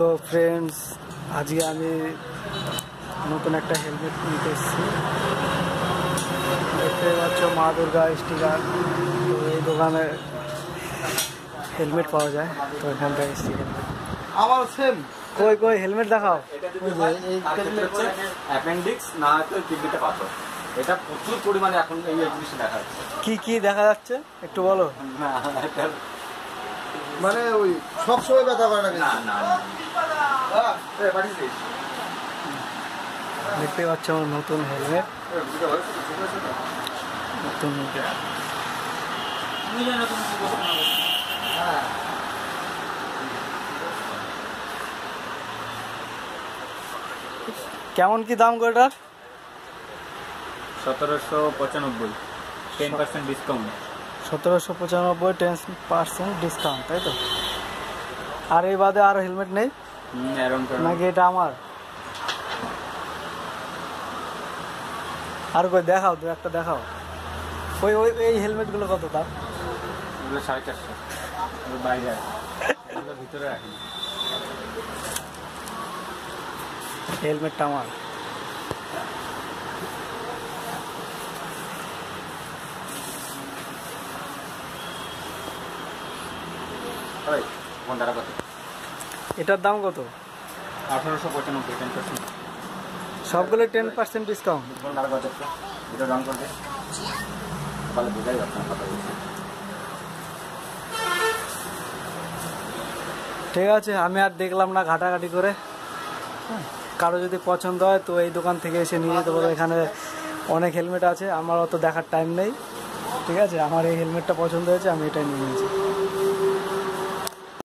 তো ফ্রেন্ডস আজকে আমি নতুন একটা হেলমেট নিতে এসেছি। দেখতে পাচ্ছ মা দুর্গা স্টিকার তো এই দোকানে হেলমেট পাওয়া যায়। তো এখান থেকে এসেছি আমার সেম কই কই হেলমেট দেখাও। অ্যাপেন্ডিক্স না কিডনিতে পাথর। এটা প্রচুর পরিমাণে এখন এই দেখা যাচ্ছে। কি কি দেখা যাচ্ছে? একটু বলো। না এটা মানে ওই সব সময় ব্যথা করে না? দেখতে পাচ্ছ আমার নতুন হেলমেট? নতুন হ্যাঁ। কেমন কি দাম গোটার সতেরোশো পঁচানব্বই। টেন পার্সেন্ট ডিসকাউন্ট সতেরোশো পঁচানব্বই টেন পার্সেন্ট ডিসকাউন্ট তাই তো? আর এই বাদে আর হেলমেট নেই? নাকি এটা আমার? আর কই দেখাও দু একটা দেখাও। ওই ওই এই হেলমেটগুলো কত দাম? এগুলো সাড়ে চারশো। বাইরে ভিতরে রাখি। হেলমেটটা আমার। ওই, ফোনটা কত? এটার দাম কত? আঠারোশো পঁচানব্বই টেন পার্সেন্ট সবগুলো টেন পার্সেন্ট ডিসকাউন্ট ফোনটা কত এটা রং করবে। তাহলে বোঝাই যাচ্ছে না কথা ঠিক আছে আমি আর দেখলাম না ঘাটাঘাটি করে। হ্যাঁ, কারও যদি পছন্দ হয় তো এই দোকান থেকে এসে নিয়ে যেতে পারো। এখানে অনেক হেলমেট আছে আমার অত দেখার টাইম নেই। ঠিক আছে আমার এই হেলমেটটা পছন্দ হয়েছে আমি এটাই নিয়ে নিয়েছি।